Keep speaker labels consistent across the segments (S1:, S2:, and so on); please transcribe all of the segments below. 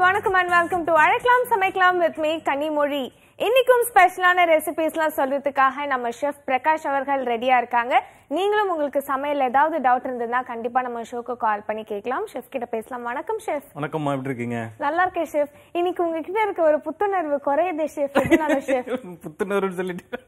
S1: வணக்கம் and welcome to அழைக்கலாம் சமைக்கலாம் வித் மீ கனிமொழி. இன்னைக்கும் ஸ்பெஷலான ரெசிபிஸ்லாம் சொல்றதுக்காக நம்ம ஷெஃப் பிரகாஷ் அவர்கள் ரெடியா இருக்காங்க. நீங்களும் உங்களுக்கு சமையல் ஏதாவது டவுட் இருந்ததுன்னா கண்டிப்பா நம்ம ஷோக்கு கால் பண்ணி கேட்கலாம். ஷெஃப் கிட்ட பேசலாம். வணக்கம் ஷெஃப்
S2: வணக்கம்மா எப்படி இருக்கீங்க?
S1: நல்லா இருக்கேன் ஷெஃப் இன்னைக்கு உங்ககிட்ட இருக்க ஒரு புத்துணர்வு குறையுது ஷெஃப் ஷெஃப்
S2: புத்துணர்வு சொல்லிட்டு.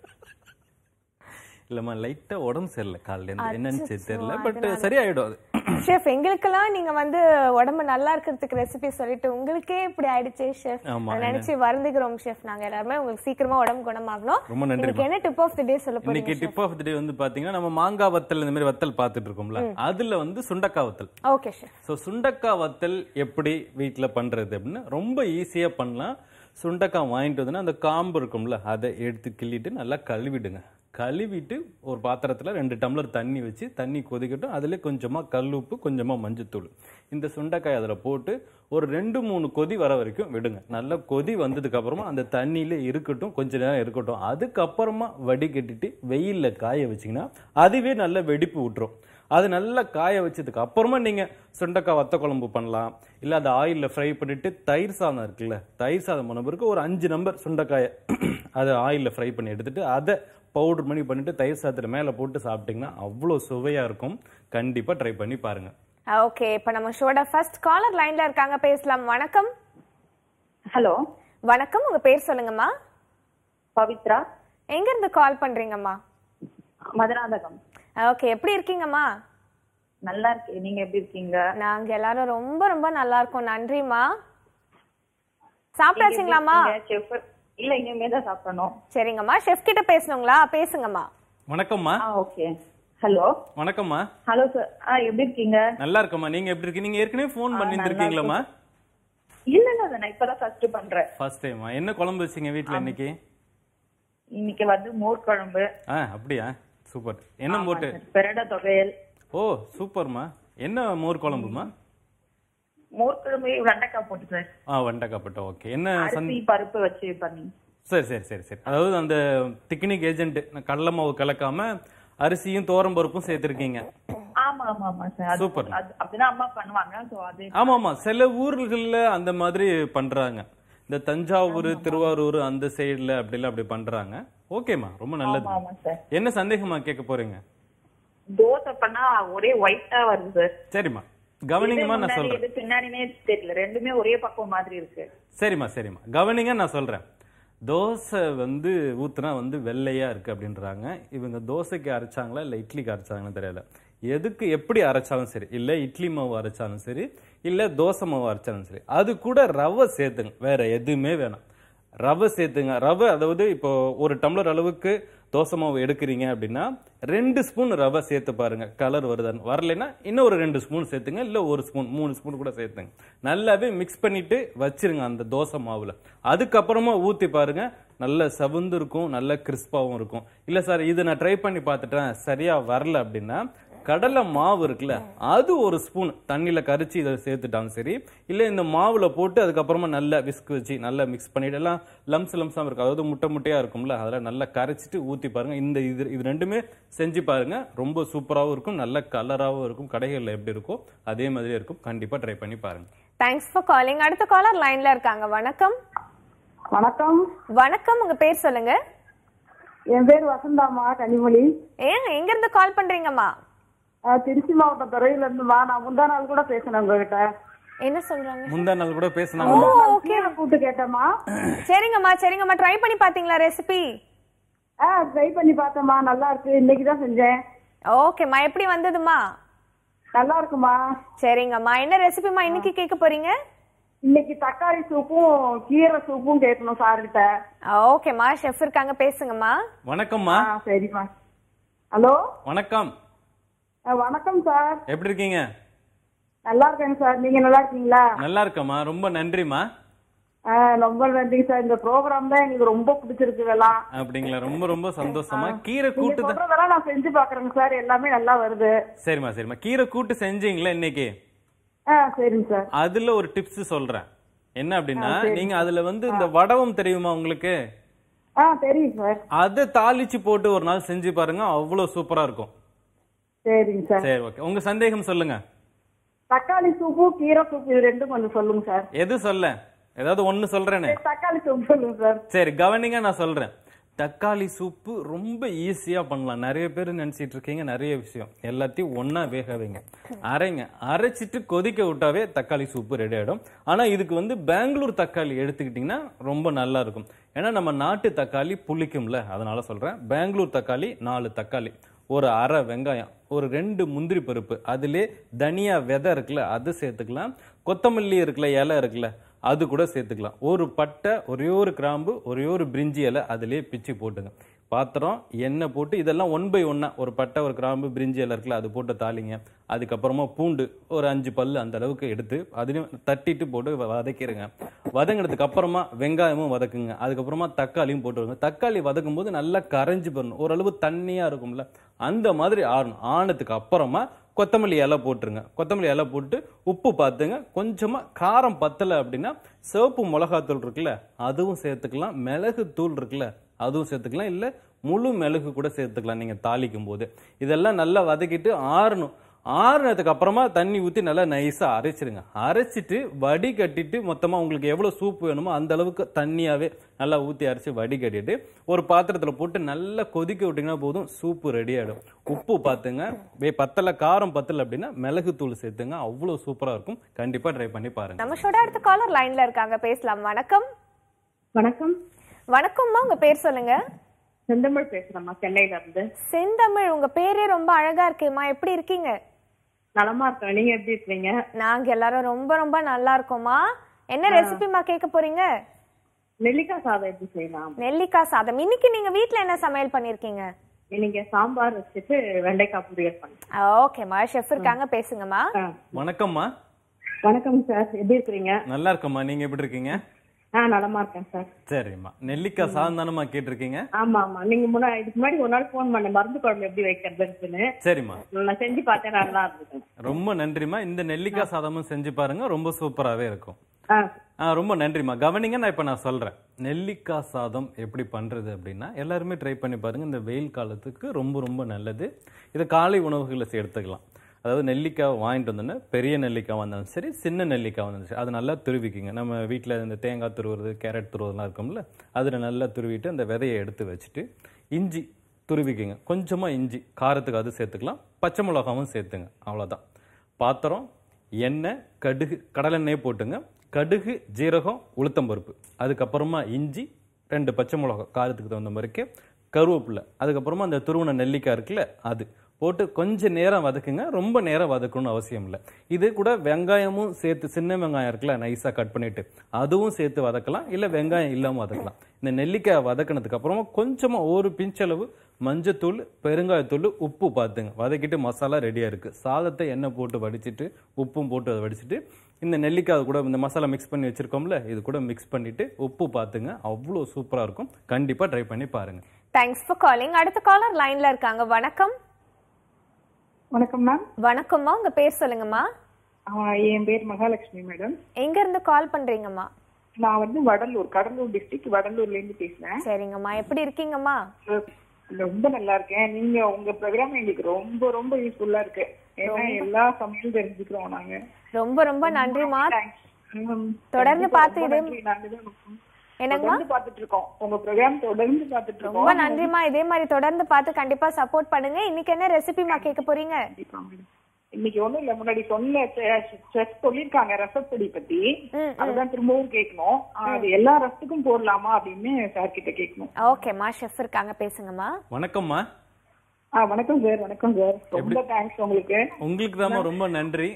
S2: இல்லம்மா லைட்டா உடம்பு சரியில்லை காலையில என்னன்னு தெரியல பட் சரியாயிடும் அது.
S1: ஷெஃப் எங்களுக்கெல்லாம் நீங்க வந்து உடம்பு நல்லா இருக்கிறதுக்கு ரெசிபி சொல்லிட்டு உங்களுக்கே இப்படி ஆயிடுச்சு ஷெஃப் நினைச்சு வருந்துகிறோம் ஷெஃப் நாங்க எல்லாருமே உங்களுக்கு சீக்கிரமா உடம்பு குணமாகணும்.
S2: ரொம்ப நன்றி
S1: என்ன டிப் ஆஃப் தி டே சொல்ல போறீங்க
S2: இன்னைக்கு டிப் ஆஃப் தி டே வந்து பாத்தீங்கன்னா நம்ம மாங்காய் வத்தல் இந்த மாதிரி வத்தல் பார்த்துட்டு இருக்கோம்ல. அதுல வந்து சுண்டக்காய் வத்தல்.
S1: ஓகே ஷெஃப்
S2: ஸோ சுண்டக்காய் வத்தல் எப்படி வீட்ல பண்றது அப்படின்னு ரொம்ப ஈஸியா பண்ணலாம். சுண்டக்காய் வாங்கிட்டு வந்தோன்னா அந்த காம்பு இருக்கும்ல அதை எடுத்து கிள்ளிட்டு நல்லா கழுவிடுங்க. கழுவிட்டு ஒரு பாத்திரத்தில் ரெண்டு டம்ளர் தண்ணி வச்சு தண்ணி கொதிக்கட்டும். அதில் கொஞ்சமாக கல் உப்பு கொஞ்சமாக மஞ்சத்தூள். இந்த சுண்டைக்காய் அதில் போட்டு ஒரு ரெண்டு மூணு கொதி வர வரைக்கும் விடுங்க. நல்லா கொதி வந்ததுக்கப்புறமா அந்த தண்ணியில் இருக்கட்டும் கொஞ்ச நேரம் இருக்கட்டும். அதுக்கப்புறமா வடிகட்டிட்டு வெயில்ல காய வச்சீங்கன்னா அதுவே நல்லா வெடிப்பு விட்டுரும் அது நல்லா காய வச்சதுக்கு அப்புறமா நீங்கள் சுண்டக்காய் வத்த குழம்பு பண்ணலாம். இல்லை அதை ஆயிலில் ஃப்ரை பண்ணிட்டு தயிர் சாதம் இருக்குல்ல தயிர் சாதம் பண்ண பிறகு ஒரு அஞ்சு நம்பர் சுண்டக்காயை அதை ஆயிலில் ஃப்ரை பண்ணி எடுத்துகிட்டு அதை பவுடர் பண்ணி பண்ணிட்டு தயிர் சாதத்துல மேல போட்டு சாப்பிட்டீங்கன்னா அவ்வளோ சுவையா இருக்கும். கண்டிப்பா ட்ரை பண்ணி பாருங்க.
S1: ஓகே இப்ப நம்ம ஷோட ஃபர்ஸ்ட் காலர் லைன்ல இருக்காங்க. பேசலாம். வணக்கம்.
S3: ஹலோ
S1: வணக்கம். உங்க பேர் சொல்லுங்கம்மா.
S3: பவித்ரா.
S1: எங்க இருந்து கால் பண்றீங்கம்மா?
S3: மதுராந்தகம்.
S1: ஓகே எப்படி இருக்கீங்கம்மா?
S3: நல்லா இருக்கேன். நீங்க எப்படி இருக்கீங்க?
S1: நாங்க எல்லாரும் ரொம்ப ரொம்ப நல்லா இருக்கோம். நன்றிம்மா. சாப்பிட்டாச்சுங்களாம்மா?
S3: செஃப் இல்ல இனிமே தான் சாப்பிடணும்.
S1: சரிங்கம்மா. ஷெஃப் கிட்ட பேசணுங்களா? பேசுங்கம்மா.
S2: வணக்கம்மா.
S3: ஓகே ஹலோ
S2: வணக்கம்மா.
S3: ஹலோ சார் ஆ எப்படி இருக்கீங்க?
S2: நல்லா இருக்கம்மா நீங்க எப்படி இருக்கீங்க? நீங்க ஏற்கனவே ஃபோன் பண்ணியிருந்திருக்கீங்களாம்மா
S3: இல்ல இல்ல நான் இப்பதான் ஃபர்ஸ்ட் பண்றேன்.
S2: ஃபர்ஸ்ட் டைமா என்ன குழம்பு வச்சீங்க வீட்ல இன்னைக்கு?
S3: இன்னைக்கு வந்து மோர் குழம்பு.
S2: ஆ அப்படியா? சூப்பர். என்ன போட்டு
S3: பெரட தொகையல்
S2: ஓ சூப்பர்மா. என்ன மோர் குழம்புமா?
S3: மோர் குழம்பு வெண்டைக்காய் போட்டு சார்.
S2: ஆ வெண்டைக்காப்பட்டா ஓகே. என்ன
S3: அரிசி பருப்பு வச்சு பண்ணி.
S2: சரி சரி சரி சரி. அதாவது அந்த திக்னிக் ஏஜென்ட் கடலை மாவு கலக்காம அரிசியும் தோரம் பருப்பும் சேர்த்திருக்கீங்க.
S3: ஆமா ஆமா ஆமா
S2: சில ஊர்கள்ல அந்த மாதிரி பண்றாங்க. இந்த தஞ்சாவூர் திருவாரூர் அந்த சைடுல அப்படிலாம் அப்படி பண்றாங்க. ஓகேம்மா ரொம்ப நல்லது. என்ன சந்தேகமா கேட்க போறீங்க?
S3: தோசை பண்ணா ஒரே ஒயிட்டா வருது சார்.
S2: சரிம்மா. கவனிங்கம்மா நான் சொல்றேன்.
S3: பின்னாடினே தெரியல. ரெண்டுமே ஒரே பக்கம் மாதிரி இருக்கு.
S2: சரிம்மா சரிம்மா. கவனிங்க நான் சொல்றேன். தோசை வந்து ஊத்துனா வந்து வெள்ளையா இருக்கு அப்படின்றாங்க. இவங்க தோசைக்கு அரைச்சாங்களா இல்ல இட்லிக்கு அரைச்சாங்கன்னு தெரியல. எதுக்கு எப்படி அரைச்சாலும் சரி இல்ல இட்லி மாவு அரைச்சாலும் சரி இல்ல தோசை மாவு அரைச்சாலும் சரி அது கூட ரவை சேர்த்துங்க வேற எதுவுமே வேணாம். ரவை சேர்த்துங்க. ரவை அதாவது இப்போ ஒரு டம்ளர் அளவுக்கு தோசை மாவு எடுக்கிறீங்க அப்படின்னா ரெண்டு ஸ்பூன் ரவை சேர்த்து பாருங்க. கலர் வருதான்னு வரலைன்னா இன்னும் ஒரு ரெண்டு ஸ்பூன் சேர்த்துங்க. இல்லை ஒரு ஸ்பூன் மூணு ஸ்பூன் கூட சேர்த்துங்க. நல்லாவே மிக்ஸ் பண்ணிட்டு வச்சிருங்க அந்த தோசை மாவில். அதுக்கப்புறமா ஊற்றி பாருங்க. நல்ல சவுந்து இருக்கும் நல்ல கிறிஸ்பாகவும் இருக்கும். இல்லை சார் இது நான் ட்ரை பண்ணி பார்த்துட்டேன். சரியாக வரல அப்படின்னா கடலை மாவு இருக்குல்ல அது ஒரு ஸ்பூன் தண்ணியில கரைச்சி இதை சேர்த்துட்டாலும் சரி இல்ல இந்த மாவுல போட்டு அதுக்கப்புறமா நல்லா விஸ்க் வச்சு நல்லா மிக்ஸ் பண்ணிட்டு எல்லாம் லம்ஸ் லம்ஸாம இருக்கும். அதாவது முட்டை முட்டையா இருக்கும்ல அதெல்லாம் நல்லா கரைச்சிட்டு ஊத்தி பாருங்க. இந்த இது இது ரெண்டுமே செஞ்சு பாருங்க. ரொம்ப சூப்பராகவும் இருக்கும் நல்ல கலராகவும் இருக்கும். கடைகள்ல எப்படி இருக்கோ அதே மாதிரி இருக்கும். கண்டிப்பா ட்ரை பண்ணி பாருங்க.
S1: தேங்க்ஸ் ஃபார் காலிங் அடுத்த காலர் லைன்ல இருக்காங்க. வணக்கம்.
S4: வணக்கம்.
S1: வணக்கம். உங்க பேர் சொல்லுங்க.
S4: என் பேர் வசந்தாமா கனிமொழி.
S1: ஏன் எங்க இருந்து கால் பண்றீங்கம்மா?
S4: திருச்சி மாவட்டம் துறையில இருந்துமா நான் முந்தா நாள் கூட பேசினேன் உங்ககிட்ட.
S1: என்ன சொல்றாங்க?
S2: முந்தா நாள் கூட பேசினாங்க
S1: ஓகே
S4: கீரை கூட்டு கேட்டேமா
S1: சரிங்கம்மா சரிங்கம்மா. ட்ரை பண்ணி பாத்தீங்களா ரெசிபி
S4: ஆ ட்ரை பண்ணி பார்த்தேம்மா. நல்லா இருக்கு. இன்னைக்கு தான் செஞ்சேன்.
S1: ஓகேம்மா எப்படி வந்ததுமா
S4: நல்லா இருக்குமா
S1: சரிங்கம்மா. என்ன ரெசிபிமா இன்னைக்கு கேட்க போறீங்க?
S4: இன்னைக்கு தக்காளி சூப்பும் கீரை சூப்பும் கேட்கணும் சார்கிட்ட.
S1: ஓகேம்மா ஷெஃப் இருக்காங்க. பேசுங்கம்மா.
S2: வணக்கம்மா.
S4: சரிம்மா. ஹலோ
S2: வணக்கம்.
S4: வணக்கம் சார்
S2: எப்படி இருக்கீங்க?
S4: நல்லா இருக்கேங்க சார் நீங்க நல்லா இருக்கீங்களா?
S2: நல்லா இருக்கம்மா. ரொம்ப நன்றிம்மா.
S4: ரொம்ப நன்றிங்க சார் இந்த ப்ரோக்ராம் தான் எங்களுக்கு ரொம்ப பிடிச்சிருக்கு இதெல்லாம்.
S2: அப்படிங்களா? ரொம்ப ரொம்ப சந்தோஷமா கீரை கூட்டு தான்
S4: நான் செஞ்சு பாக்குறேங்க சார் எல்லாமே நல்லா வருது.
S2: சரிம்மா சரிம்மா. கீரை கூட்டு செஞ்சீங்களா இன்னைக்கு?
S4: சரிங்க சார்
S2: அதுல ஒரு டிப்ஸ் சொல்றேன். என்ன அப்படின்னா நீங்க அதுல வந்து இந்த வடவம் தெரியுமா உங்களுக்கு?
S4: தெரியும் சார்
S2: அதை தாளிச்சு போட்டு ஒரு நாள் செஞ்சு பாருங்க. அவ்வளவு சூப்பரா இருக்கும்.
S4: சரிங்க சார்.
S2: சரி ஓகே. உங்க சந்தேகம் சொல்லுங்க.
S4: தக்காளி சூப்பு கீரை சூப்பு இது ரெண்டும் கொஞ்சம் சொல்லுங்க சார்.
S2: எது சொல்ல? ஏதாவது ஒண்ணு சொல்றேனே.
S4: தக்காளி சூப்பு சொல்லுங்க சார்.
S2: சரி கவனிங்க நான் சொல்றேன். தக்காளி சூப்பு ரொம்ப ஈஸியா பண்ணலாம். நிறைய பேர் நினைச்சிட்டு இருக்கீங்க நிறைய விஷயம். எல்லாத்தையும் ஒண்ணா வேக வைங்க. அரைங்க. அரைச்சிட்டு கொதிக்க விட்டாவே தக்காளி சூப்பு ரெடி ஆயிடும். ஆனா இதுக்கு வந்து பெங்களூர் தக்காளி எடுத்துக்கிட்டீங்கன்னா ரொம்ப நல்லா இருக்கும். ஏன்னா நம்ம நாட்டு தக்காளி புளிக்கும்ல. அதனால சொல்றேன். பெங்களூர் தக்காளி நாலு தக்காளி. ஒரு அரை வெங்காயம் ஒரு ரெண்டு முந்திரி பருப்பு அதிலே தனியா விதை இருக்குல்ல அது சேர்த்துக்கலாம். கொத்தமல்லி இருக்குல்ல இலை இருக்குல்ல அது கூட சேர்த்துக்கலாம். ஒரு பட்டை ஒரே ஒரு கிராம்பு ஒரே ஒரு பிரிஞ்சி இலை அதிலே பிச்சு போட்டுங்க. பாத்திரம் எண்ணெய் போட்டு இதெல்லாம் ஒன் பை ஒன்னாக ஒரு பட்டை ஒரு கிராம்பு பிரிஞ்சி எல்லாம் இருக்குல்ல அது போட்டு தாளிங்க. அதுக்கப்புறமா பூண்டு ஒரு அஞ்சு பல் அந்த அளவுக்கு எடுத்து அதுலேயும் தட்டிட்டு போட்டு வதக்கிடுங்க வதங்கினதுக்கு அப்புறமா வெங்காயமும் வதக்குங்க. அதுக்கப்புறமா தக்காளியும் போட்டுருங்க தக்காளி வதக்கும் போது நல்லா கரைஞ்சி போடணும். ஓரளவு தண்ணியாக இருக்கும்ல அந்த மாதிரி ஆறணும். ஆனதுக்கு அப்புறமா கொத்தமல்லி இலை போட்டுருங்க. கொத்தமல்லி இலை போட்டு உப்பு பார்த்துங்க கொஞ்சமாக காரம் பத்தலை அப்படின்னா சிவப்பு மிளகாத்தூள் இருக்குல்ல அதுவும் சேர்த்துக்கலாம். மிளகு தூள் இருக்குல்ல அதுவும் சேர்த்துக்கலாம். இல்ல முழு மிளகு கூட சேர்த்துக்கலாம் நீங்க தாளிக்கும் போது இதெல்லாம் நல்லா வதக்கிட்டு ஆறணும். ஆறுனதுக்கு அப்புறமா தண்ணி ஊத்தி நல்லா நைஸா அரைச்சிருங்க. அரைச்சிட்டு வடி கட்டிட்டு மொத்தமா உங்களுக்கு எவ்வளவு சூப் வேணுமோ அந்த அளவுக்கு தண்ணியாவே நல்லா ஊத்தி அரைச்சு வடி கட்டிட்டு ஒரு பாத்திரத்துல போட்டு நல்லா கொதிக்க விட்டீங்கன்னா போதும் சூப்பு ரெடி ஆயிடும். உப்பு பார்த்துங்க வே- பத்தல காரம் பத்தல அப்படின்னா மிளகு தூள் சேர்த்துங்க. அவ்வளவு சூப்பரா இருக்கும். கண்டிப்பா ட்ரை பண்ணி பாருங்க.
S1: நம்ம ஷோட அடுத்த காலர் லைன்ல இருக்காங்க. பேசலாம். வணக்கம்.
S4: வணக்கம்.
S1: வணக்கம்மா உங்க பேர் சொல்லுங்க.
S4: செந்தமிழ் பேசுறேம்மா சென்னையில இருந்து.
S1: செந்தமிழ் உங்க பேரே ரொம்ப அழகா இருக்கேம்மா. எப்படி இருக்கீங்க?
S4: நலமா இருக்கேன். நீங்க எப்படி இருக்கீங்க?
S1: நாங்க எல்லாரும் ரொம்ப ரொம்ப நல்லா இருக்கோம்மா. என்ன ரெசிபிமா கேட்க போறீங்க?
S4: நெல்லிக்காய் சாதம் எப்படி செய்யலாம்?
S1: நெல்லிக்காய் சாதம். இன்னைக்கு நீங்க வீட்ல என்ன சமையல் பண்ணிருக்கீங்க?
S4: இன்னைக்கு சாம்பார் வச்சுட்டு வெண்டைக்காய் பொரியல் பண்ணேன்.
S1: ஓகேம்மா. ஷெஃப் இருக்காங்க பேசுங்கம்மா.
S2: வணக்கம்மா.
S4: வணக்கம் சார். எப்படி இருக்கிறீங்க?
S2: நல்லா இருக்கம்மா. நீங்க எப்படி இருக்கீங்க?
S4: நலமா இருக்கேன் சார்
S2: சரிம்மா. நெல்லிக்காய் சாதம் தானம்மா கேட்டிருக்கீங்க?
S4: ஆமா ஆமா. நீங்க இதுக்கு முன்னாடி ஒரு நாள் போன் பண்ண மருந்து குழம்பு எப்படி வைக்கிறதுன்னு.
S2: சரிம்மா.
S4: நான் செஞ்சு பார்த்தேன் நல்லா இருந்தது.
S2: ரொம்ப நன்றிம்மா. இந்த நெல்லிக்காய் சாதமும் செஞ்சு பாருங்க ரொம்ப சூப்பராகவே இருக்கும். ரொம்ப நன்றிம்மா. கவனிங்க நான் இப்போ நான் சொல்கிறேன் நெல்லிக்காய் சாதம் எப்படி பண்ணுறது அப்படின்னா எல்லாருமே ட்ரை பண்ணி பாருங்க இந்த வெயில் காலத்துக்கு ரொம்ப ரொம்ப நல்லது. இதை காலை உணவுகளை எடுத்துக்கலாம் அதாவது நெல்லிக்காய் வாங்கிட்டு வந்தோன்னா பெரிய நெல்லிக்காய் வந்தாலும் சரி சின்ன நெல்லிக்காய் வந்தாலும் சரி அது நல்லா துருவிக்குங்க. நம்ம வீட்டில் இந்த தேங்காய் துருவுறது கேரட் துருவுறதுலாம் இருக்கும்ல அதில் நல்லா துருவிட்டு அந்த விதையை எடுத்து வச்சுட்டு இஞ்சி துருவிக்குங்க. கொஞ்சமாக இஞ்சி காரத்துக்கு அது சேர்த்துக்கலாம் பச்சை மிளகாவும் சேர்த்துங்க அவ்வளோதான் பாத்திரம் எண்ணெய் கடுகு கடலெண்ணெய் போட்டுங்க. கடுகு ஜீரகம் உளுத்தம்பருப்பு அதுக்கப்புறமா இஞ்சி ரெண்டு பச்சை மிளகா காரத்துக்கு தகுந்த மாதிரிக்கு கருவேப்பில்லை அதுக்கப்புறமா அந்த துருவன நெல்லிக்காய் இருக்குல்ல அது. போட்டு கொஞ்சம் நேரம் வதக்குங்க. ரொம்ப நேரம் வதக்கணும்னு அவசியம் இல்லை. இது கூட வெங்காயமும் சேர்த்து சின்ன வெங்காயம் இருக்குல்ல நைஸாக கட் பண்ணிவிட்டு அதுவும் சேர்த்து வதக்கலாம். இல்லை வெங்காயம் இல்லாமல் வதக்கலாம். இந்த நெல்லிக்காய் வதக்கினதுக்கு அப்புறமா கொஞ்சமாக ஒரு பிஞ்சளவு மஞ்சத்தூள் பெருங்காயத்தூள் உப்பு பார்த்துங்க வதக்கிட்டு மசாலா ரெடியாக இருக்குது சாதத்தை எண்ணெய் போட்டு வடிச்சிட்டு உப்பும் போட்டு அதை வடிச்சிட்டு இந்த நெல்லிக்காய் கூட இந்த மசாலா மிக்ஸ் பண்ணி வச்சுருக்கோம்ல இது கூட மிக்ஸ் பண்ணிவிட்டு உப்பு பார்த்துங்க அவ்வளோ சூப்பராக இருக்கும். கண்டிப்பாக ட்ரை பண்ணி பாருங்க.
S1: தேங்க்ஸ் ஃபார் காலிங் அடுத்த காலர் லைன்ல இருக்காங்க. வணக்கம்.
S4: வணக்கம் மேம்
S1: வணக்கம்மா உங்க பேர் சொல்லுங்கம்மா.
S4: என் பேர் மகாலட்சுமி மேடம்
S1: எங்க இருந்து கால் பண்றீங்கம்மா?
S4: நான் வந்து வடலூர் கடலூர் டிஸ்ட்ரிக்ட் வடலூர்ல இருந்து பேசுறேன்.
S1: சரிங்கம்மா எப்படி இருக்கீங்கம்மா?
S4: ரொம்ப நல்லா இருக்கேன். நீங்க உங்க ப்ரோக்ராம் எங்களுக்கு ரொம்ப ரொம்ப யூஸ்ஃபுல்லா இருக்கு. ஏன்னா எல்லா சமையலும் தெரிஞ்சுக்கிறோம் நாங்க.
S1: ரொம்ப ரொம்ப நன்றிம்மா.
S4: ம்,
S1: தொடர்ந்து பார்த்து இதே என்னங்கம்மா
S4: பார்த்துட்டு இருக்கோம் உங்க ப்ரோக்ராம் தொடர்ந்து பார்த்துட்டு
S1: ரொம்ப
S4: இருக்கோம்
S1: நன்றிம்மா. இதே மாதிரி தொடர்ந்து பார்த்து கண்டிப்பா சப்போர்ட் பண்ணுங்க. இன்னைக்கு என்ன ரெசிபிமா கேட்க போறீங்க.
S4: இன்னைக்கு ஒண்ணும் இல்ல. முன்னாடி சொன்ன செஃப் சொல்லிருக்காங்க ரசப்பொடி பத்தி. அதுதான் திரும்பவும் கேட்கணும். அது எல்லா ரசத்துக்கும் போடலாமா அப்படின்னு சார் கிட்ட கேட்கணும்.
S1: ஓகேம்மா ஷெஃப் இருக்காங்க. பேசுங்கம்மா.
S2: வணக்கம்மா.
S4: ஆ வணக்கம் சார் வணக்கம் சார் ரொம்ப தேங்க்ஸ் உங்களுக்கு.
S2: உங்களுக்கு தான் ரொம்ப நன்றி.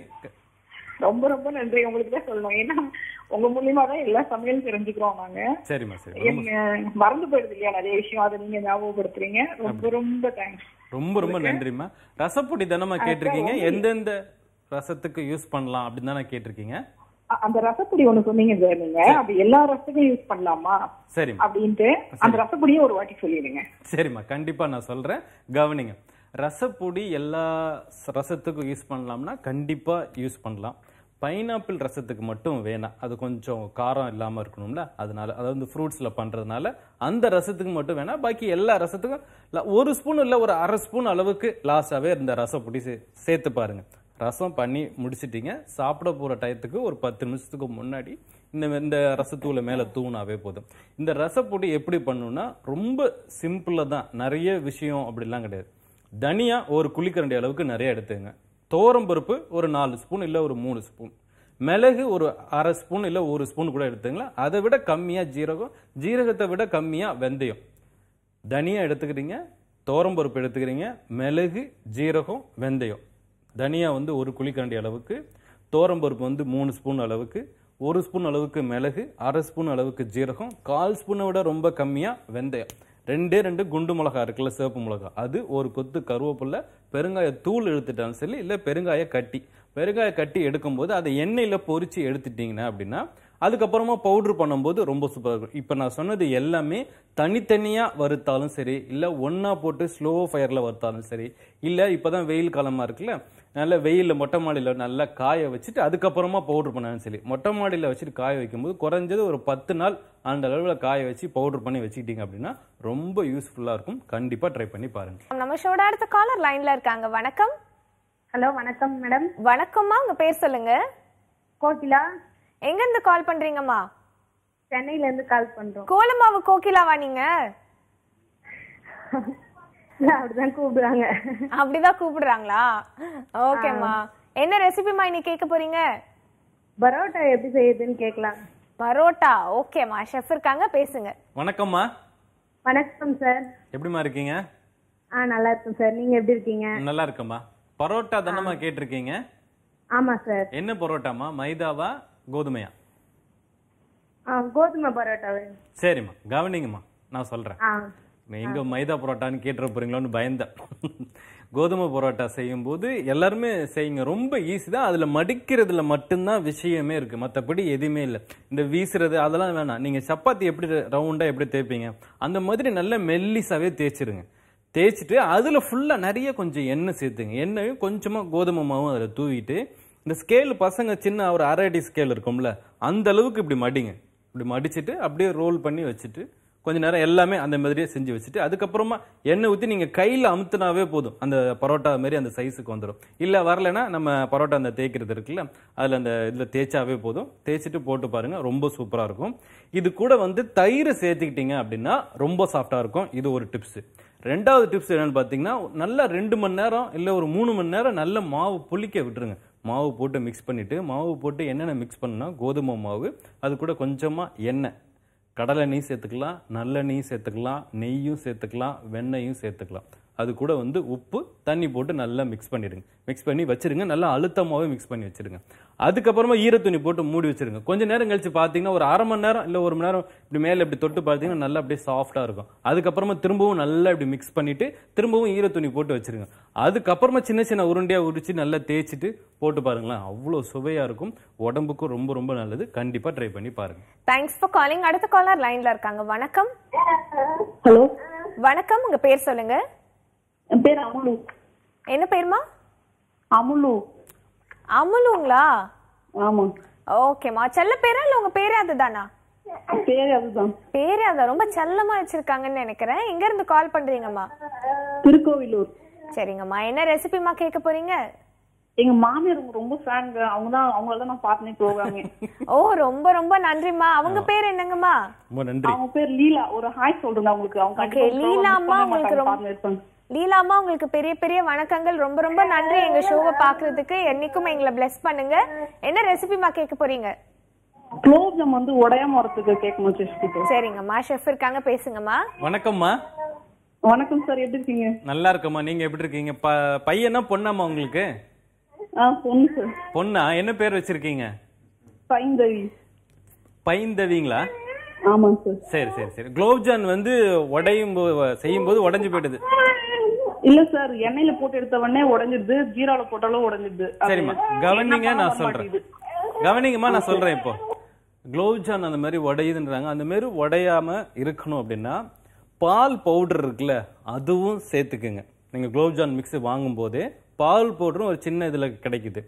S4: ரொம்ப ரொம்ப நன்றி. உங்களுக்கு தான் சொல்லணும். ஏன்னா உங்க மூலியமா தான் எல்லா சமையலும் தெரிஞ்சுக்கிறோம் நாங்க.
S2: சரி.
S4: மறந்து போயிடுது இல்லையா? நிறைய விஷயம். அதை நீங்க ஞாபகப்படுத்துறீங்க. ரொம்ப ரொம்ப தேங்க்ஸ்
S2: ரொம்ப ரொம்ப நன்றிம்மா. ரசப்பொடி தானம்மா கேட்டிருக்கீங்க. எந்தெந்த ரசத்துக்கு யூஸ் பண்ணலாம் அப்படின்னு தானே கேட்டிருக்கீங்க?
S4: அந்த ரசப்பொடி ஒண்ணு சொன்னீங்க சார் நீங்க. அது எல்லா ரசத்துக்கும் யூஸ் பண்ணலாமா?
S2: சரிம்மா.
S4: அப்படின்ட்டு அந்த ரசப்பொடியை ஒரு வாட்டி சொல்லிடுங்க.
S2: சரிம்மா. கண்டிப்பா நான் சொல்றேன். கவனிங்க. ரசப்பொடி எல்லா ரசத்துக்கும் யூஸ் பண்ணலாம்னா கண்டிப்பாக யூஸ் பண்ணலாம். பைனாப்பிள் ரசத்துக்கு மட்டும் வேணாம். அது கொஞ்சம் காரம் இல்லாமல் இருக்கணும்ல அதனால அதாவது ஃப்ரூட்ஸில் பண்ணுறதுனால அந்த ரசத்துக்கு மட்டும் வேணாம். பாக்கி எல்லா ரசத்துக்கும் ஒரு ஸ்பூன் இல்லை ஒரு அரை ஸ்பூன் அளவுக்கு லாஸ்ட்டாகவே இந்த ரசப்பொடி சே- சேர்த்து பாருங்கள் ரசம் பண்ணி முடிச்சிட்டிங்க. சாப்பிட போகிற டயத்துக்கு ஒரு பத்து நிமிஷத்துக்கு முன்னாடி இந்த இந்த ரசத்தூளை மேலே தூணாவே போதும். இந்த ரசப்பொடி எப்படி பண்ணுன்னா ரொம்ப சிம்பிளாக தான். நிறைய விஷயம் அப்படிலாம் கிடையாது. தனியா ஒரு குழிக்கரண்டி அளவுக்கு நிறைய எடுத்துங்க பருப்பு ஒரு நாலு ஸ்பூன் இல்லை ஒரு மூணு ஸ்பூன். மிளகு ஒரு அரை ஸ்பூன் இல்லை ஒரு ஸ்பூன் கூட எடுத்துங்களா அதை விட கம்மியாக ஜீரகம் ஜீரகத்தை விட கம்மியாக வெந்தயம். தனியா எடுத்துக்கிறீங்க பருப்பு எடுத்துக்கிறீங்க மிளகு ஜீரகம் வெந்தயம். தனியா வந்து ஒரு குழிக்கரண்டி அளவுக்கு பருப்பு வந்து மூணு ஸ்பூன் அளவுக்கு ஒரு ஸ்பூன் அளவுக்கு மிளகு அரை ஸ்பூன் அளவுக்கு ஜீரகம் கால் ஸ்பூனை விட ரொம்ப கம்மியாக வெந்தயம். ரெண்டே ரெண்டு குண்டு மிளகா இருக்குல்ல சிவப்பு மிளகா. அது ஒரு கொத்து கருவேப்பில்ல பெருங்காய தூள் எடுத்துட்டாலும் சரி இல்லை பெருங்காய கட்டி. பெருங்காய கட்டி எடுக்கும்போது அதை எண்ணெயில் பொறிச்சு எடுத்துட்டீங்கன்னா அப்படின்னா அதுக்கப்புறமா பவுடர் பண்ணும்போது ரொம்ப சூப்பராக இருக்கும். இப்போ நான் சொன்னது எல்லாமே தனித்தனியாக வறுத்தாலும் சரி இல்லை ஒன்றா போட்டு ஸ்லோ ஃபயரில் வறுத்தாலும் சரி இல்லை இப்போ தான் வெயில் காலமாக இருக்குல்ல நல்ல வெயிலில் மொட்டை மாடியில் நல்லா காய வச்சுட்டு அதுக்கப்புறமா பவுடர் பண்ணாலும் சரி மொட்டை மாடியில் வச்சுட்டு காய வைக்கும்போது குறைஞ்சது ஒரு பத்து நாள் அந்த அளவில் காய வச்சு பவுடர் பண்ணி வச்சுக்கிட்டீங்க அப்படின்னா ரொம்ப யூஸ்ஃபுல்லாக இருக்கும். கண்டிப்பாக ட்ரை பண்ணி பாருங்கள்
S1: நம்ம ஷோட அடுத்த காலர் லைன்ல இருக்காங்க. வணக்கம்.
S5: ஹலோ வணக்கம் மேடம்
S1: வணக்கம்மா உங்க பேர் சொல்லுங்க.
S5: கோகிலா.
S1: எங்க இருந்து கால் பண்றீங்கம்மா?
S5: சென்னையில இருந்து கால் பண்றோம்.
S1: கோலமாவு கோகிலாவா நீங்க?
S5: அப்படிதான் கூப்பிடுறாங்க.
S1: அப்படிதான் கூப்பிடுறாங்களா? ஓகேம்மா. என்ன ரெசிபிமா இன்னைக்கு கேட்க போறீங்க?
S5: பரோட்டா எப்படி செய்யுதுன்னு கேட்கலாம்.
S1: பரோட்டா. ஓகேம்மா. ஷெஃப் இருக்காங்க பேசுங்க.
S2: வணக்கம்மா.
S5: வணக்கம் சார்
S2: எப்படிம்மா இருக்கீங்க?
S5: ஆ நல்லா இருக்கும் சார் நீங்க எப்படி இருக்கீங்க?
S2: நல்லா இருக்கம்மா. பரோட்டா தானம்மா கேட்டிருக்கீங்க?
S5: ஆமா சார்
S2: என்ன பரோட்டாம்மா? மைதாவா? கோதுமையா?
S5: கோதுமை பரோட்டாவே
S2: சரிம்மா கவனிங்கம்மா நான் சொல்றேன். எங்க மைதா பரோட்டான்னு கேட்டுற போறீங்களோன்னு பயந்தேன். கோதுமை பரோட்டா செய்யும்போது எல்லாருமே செய்யுங்க. ரொம்ப ஈஸி தான். அதுல மடிக்கிறதுல மட்டும்தான் விஷயமே இருக்கு. மற்றபடி எதுவுமே இல்லை. இந்த வீசுறது அதெல்லாம் வேணாம். நீங்க சப்பாத்தி எப்படி ரவுண்டா எப்படி தேய்ப்பீங்க? அந்த மாதிரி நல்ல மெல்லிசாவே தேய்ச்சிருங்க. தேய்ச்சிட்டு அதுல ஃபுல்லா நிறைய கொஞ்சம் எண்ணெய் சேர்த்துங்க. எண்ணெயும் கொஞ்சமா கோதுமை மாவும் அதுல தூவிட்டு இந்த ஸ்கேல் பசங்க சின்ன ஒரு அரை அடி ஸ்கேல் இருக்கும்ல அந்த அளவுக்கு இப்படி மடிங்க. இப்படி மடிச்சுட்டு அப்படியே ரோல் பண்ணி வச்சுட்டு கொஞ்ச நேரம் எல்லாமே அந்த மாதிரியே செஞ்சு வச்சுட்டு அதுக்கப்புறமா எண்ணெய் ஊற்றி நீங்கள் கையில் அமுத்துனாவே போதும். அந்த பரோட்டா மாதிரி அந்த சைஸுக்கு வந்துடும் இல்லை வரலைன்னா நம்ம பரோட்டா அந்த தேய்க்கிறது இருக்குல்ல அதில் அந்த இதில் தேய்ச்சாவே போதும். தேய்ச்சிட்டு போட்டு பாருங்கள் ரொம்ப சூப்பராக இருக்கும். இது கூட வந்து தயிர் சேர்த்துக்கிட்டீங்க அப்படின்னா ரொம்ப சாஃப்டாக இருக்கும். இது ஒரு டிப்ஸு ரெண்டாவது டிப்ஸ் என்னென்னு பார்த்தீங்கன்னா நல்லா ரெண்டு மணி நேரம் இல்லை ஒரு மூணு மணி நேரம் நல்ல மாவு புளிக்க விட்டுருங்க. மாவு போட்டு மிக்ஸ் பண்ணிவிட்டு மாவு போட்டு என்னென்ன மிக்ஸ் பண்ணால் கோதுமை மாவு அது கூட கொஞ்சமாக எண்ணெய். கடலை நெய் சேர்த்துக்கலாம் நல்ல சேர்த்துக்கலாம் நெய்யும் சேர்த்துக்கலாம் வெண்ணெயும் சேர்த்துக்கலாம். அது கூட வந்து உப்பு தண்ணி போட்டு நல்லா மிக்ஸ் பண்ணிடுங்க. மிக்ஸ் பண்ணி வச்சிருங்க. நல்லா அழுத்தமாகவே மிக்ஸ் பண்ணி வச்சிருங்க. அதுக்கப்புறமா ஈரத்துணி போட்டு மூடி வச்சிருங்க. கொஞ்ச நேரம் கழிச்சு பார்த்தீங்கன்னா ஒரு அரை மணி நேரம் இல்லை ஒரு மணி நேரம் இப்படி மேலே இப்படி தொட்டு பார்த்தீங்கன்னா நல்லா அப்படியே சாஃப்டாக இருக்கும். அதுக்கப்புறமா திரும்பவும் நல்லா இப்படி மிக்ஸ் பண்ணிட்டு திரும்பவும் ஈரத்துணி போட்டு வச்சிருங்க. அதுக்கப்புறமா சின்ன சின்ன உருண்டையாக உரிச்சு நல்லா தேய்ச்சிட்டு போட்டு பாருங்களேன். அவ்வளோ சுவையாக இருக்கும். உடம்புக்கும் ரொம்ப ரொம்ப நல்லது. கண்டிப்பாக ட்ரை பண்ணி பாருங்க.
S1: தேங்க்ஸ் ஃபார் காலிங் அடுத்த காலர் லைன்ல இருக்காங்க. வணக்கம்.
S5: ஹலோ
S1: வணக்கம். உங்க பேர் சொல்லுங்க.
S5: என் பேர் அமுலு.
S1: என்ன பேருமா?
S5: அமுலு.
S1: அமுலுங்களா?
S5: ஆமா.
S1: ஓகேம்மா செல்ல பேரா இல்ல உங்க பேரே அதுதானா?
S5: பேரு அதுதான்.
S1: பேரே அதான் ரொம்ப செல்லமா வச்சிருக்காங்கன்னு நினைக்கிறேன். எங்க இருந்து கால் பண்றீங்கம்மா?
S5: திருக்கோவிலூர்.
S1: சரிங்கம்மா. என்ன ரெசிபிமா கேட்க போறீங்க?
S4: எங்க மாமியார் ரொம்ப ஃபேன் அவங்க தான் அவங்கள தான் நான் பார்த்தனே ப்ரோக்ராமே
S1: ஓ ரொம்ப ரொம்ப நன்றிம்மா. அவங்க பேர் என்னங்கம்மா?
S2: ரொம்ப நன்றி.
S4: அவங்க பேர் லீலா. ஒரு ஹாய் சொல்றேன் அவங்களுக்கு அவங்க
S1: Okay,
S4: கண்டிப்பா
S1: லீலா
S4: program
S1: அம்மா
S4: பண்ண
S1: உங்களுக்கு ரொம்ப-. லீலாமா உங்களுக்கு பெரிய பெரிய வணக்கங்கள். ரொம்ப ரொம்ப நன்றி எங்க ஷோவை பாக்குறதுக்கு. என்னைக்கும் எங்களை bless பண்ணுங்க. என்ன ரெசிபிமா கேட்க போறீங்க?
S4: குலோப் ஜாம் வந்து உடையாம வரதுக்கு கேட்கணும் செஃப்
S1: சரிங்கம்மா. ஷெஃப் இருக்காங்க பேசுங்கம்மா.
S2: வணக்கம்மா.
S4: வணக்கம் சார் எப்படி இருக்கீங்க?
S2: நல்லா இருக்கம்மா. நீங்க எப்படி இருக்கீங்க? ப பையனா பொண்ணாம்மா உங்களுக்கு?
S4: ஆ பொண்ணு சார்.
S2: பொண்ணா? என்ன பேர் வச்சிருக்கீங்க?
S4: பைந்தவி.
S2: பைந்தவிங்களா?
S4: ஆமாங்க சார்.
S2: சரி சரி சரி. குலோப்ஜான் வந்து உடையும் போது செய்யும் போது உடைஞ்சு போயிடுது.
S4: இல்ல சார் எண்ணெயில போட்டு எடுத்த உடனே உடைஞ்சிடுது ஜீரால போட்டாலும் உடைஞ்சிடுது.
S2: சரிம்மா கவனிங்க நான் சொல்றேன். கவனிங்கம்மா நான் சொல்றேன் இப்போ. குலோப்ஜான் அந்த மாதிரி உடையுதுன்றாங்க. அந்த மாதிரி உடையாம இருக்கணும் அப்படின்னா பால் பவுடர் இருக்குல்ல அதுவும் சேர்த்துக்குங்க. நீங்க குலோப்ஜான் மிக்ஸ் வாங்கும் போதே பால் பவுடரும் ஒரு சின்ன இதுல கிடைக்குது.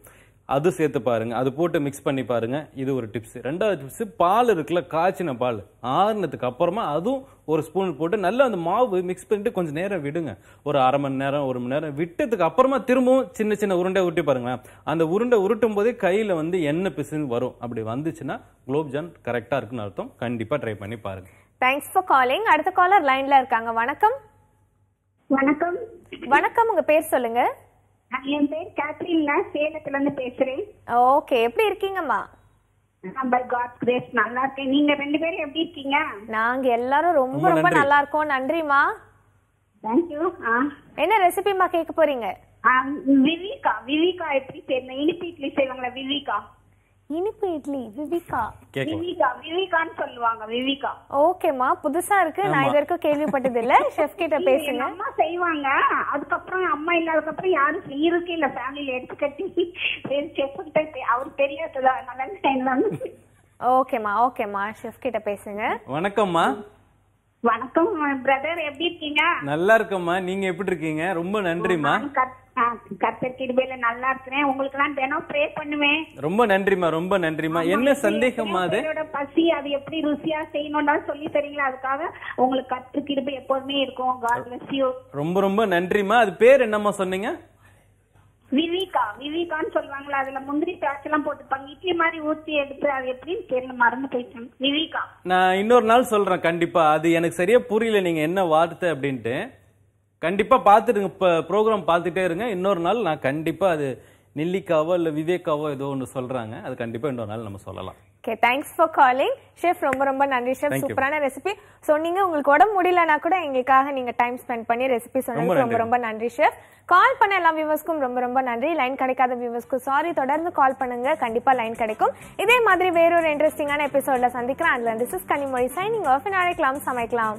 S2: அது சேர்த்து பாருங்க. அது போட்டு மிக்ஸ் பண்ணி பாருங்க. இது ஒரு டிப்ஸ் ரெண்டாவது டிப்ஸ் பால் இருக்குல்ல காய்ச்சின பால். ஆறுனதுக்கு அப்புறமா அதுவும் ஒரு ஸ்பூன் போட்டு நல்லா அந்த மாவு மிக்ஸ் பண்ணிட்டு கொஞ்சம் நேரம் விடுங்க. ஒரு அரை மணி நேரம் ஒரு மணி நேரம். விட்டதுக்கு அப்புறமா திரும்பவும் சின்ன சின்ன உருண்டை உருட்டி பாருங்களேன். அந்த உருண்டை உருட்டும் போதே கையில வந்து எண்ணெய் பிசுன்னு வரும். அப்படி வந்துச்சுன்னா குலோப்ஜான் கரெக்டா இருக்குன்னு அர்த்தம். கண்டிப்பா ட்ரை பண்ணி பாருங்க.
S1: தேங்க்ஸ் ஃபார் காலிங் அடுத்த காலர் லைன்ல இருக்காங்க. வணக்கம்.
S6: வணக்கம்.
S1: வணக்கம். உங்க பேர் சொல்லுங்க.
S6: என் பேர் கேத்ரின் சேலத்துல இருந்து பேசுறேன்.
S1: ஓகே எப்படி இருக்கீங்கம்மா?
S6: பை காட் கிரேஸ் நல்லா இருக்கேன். நீங்க ரெண்டு பேரும் எப்படி இருக்கீங்க?
S1: நாங்க எல்லாரும் ரொம்ப
S2: ரொம்ப.
S1: நல்லா இருக்கோம். நன்றிமா
S6: தேங்க்யூ
S1: என்ன ரெசிபிமா கேட்க போறீங்க?
S6: விவிகா விவிகா எப்படி தெரியல இனிப்பு இட்லி செய்வாங்களா விவிகா?
S1: இனிப்பு இட்லி விவிகா.
S6: விவிகா விவிகான்னு சொல்லுவாங்க விவிகா.
S1: ஓகேம்மா புதுசா இருக்கு. நான் இது வரைக்கும் கேள்விப்பட்டது இல்ல ஷெஃப் கிட்ட பேசுங்க.
S6: அம்மா செய்வாங்க. அதுக்கப்புறம் அம்மா இல்லாததுக்கு அப்புறம் யாரும் செய்யறதுக்கே இல்ல. ஃபேமிலியில எடுத்து கட்டி செஃப் கிட்ட அவருக்கு தெரியாதுல நல்லா செய்யலாம்
S1: ஓகேம்மா ஓகேம்மா. ஷெஃப் கிட்ட பேசுங்க.
S2: வணக்கம்மா.
S6: வணக்கம் பிரதர் எப்படி இருக்கீங்க?
S2: நல்லா இருக்கம்மா. நீங்க எப்படி இருக்கீங்க? ரொம்ப நன்றிம்மா.
S6: கர்த்தர் கிருபையில நல்லா இருக்கிறேன். உங்களுக்கு எல்லாம் தினம் ப்ரே பண்ணுவேன்.
S2: ரொம்ப நன்றிம்மா ரொம்ப நன்றிம்மா. என்ன சந்தேகமா அது?
S6: பசி அது எப்படி ருசியா செய்யணும்னா சொல்லி தரீங்களா? அதுக்காக உங்களுக்கு கர்த்தர் கிருபை எப்போதுமே இருக்கும். காட்
S2: ரொம்ப ரொம்ப நன்றிம்மா. அது பேர் என்னம்மா சொன்னீங்க?
S6: விவிகா. விவிகான்னு சொல்லுவாங்களா அதுல முந்திரி திராட்சை எல்லாம் போட்டுப்பாங்க இட்லி மாதிரி ஊத்தி எடுத்து அது எப்படின்னு தெரியல மறந்து போயிட்டேன். விவிகா.
S2: நான் இன்னொரு நாள் சொல்றேன் கண்டிப்பா. அது எனக்கு சரியா புரியல நீங்க என்ன வார்த்தை அப்படின்ட்டு. கண்டிப்பா பார்த்துடுங்க. இப்போ ப்ரோக்ராம் பார்த்துட்டே இருங்க. இன்னொரு நாள் நான் கண்டிப்பா அது நெல்லிக்காவோ இல்ல விவேக்காவோ ஏதோ ஒன்று சொல்றாங்க. அது கண்டிப்பா இன்னொரு நாள் நம்ம சொல்லலாம்.
S1: Okay thanks for calling chef ரொம்ப ரொம்ப நன்றி ஷெஃப். சூப்பரான ரெசிபி சொன்னீங்க உங்களுக்கு உடம்பு முடியலனா கூட எங்களுக்காக நீங்க டைம் ஸ்பெண்ட் பண்ணி ரெசிபி சொன்னதுக்கு ரொம்ப. ரொம்ப நன்றி ஷெஃப் கால் பண்ண எல்லா வியூவர்ஸ்க்கும் ரொம்ப ரொம்ப நன்றி. லைன் கிடைக்காத வியூவர்ஸ்க்கு சாரி தொடர்ந்து கால் பண்ணுங்க. கண்டிப்பா லைன் கிடைக்கும். இதே மாதிரி வேறொரு இன்ட்ரெஸ்டிங்கான எபிசோட்ல சந்திக்கிறேன். அதுல this is Kanimozhi signing off நாளைக்கலாம் சமைக்கலாம்.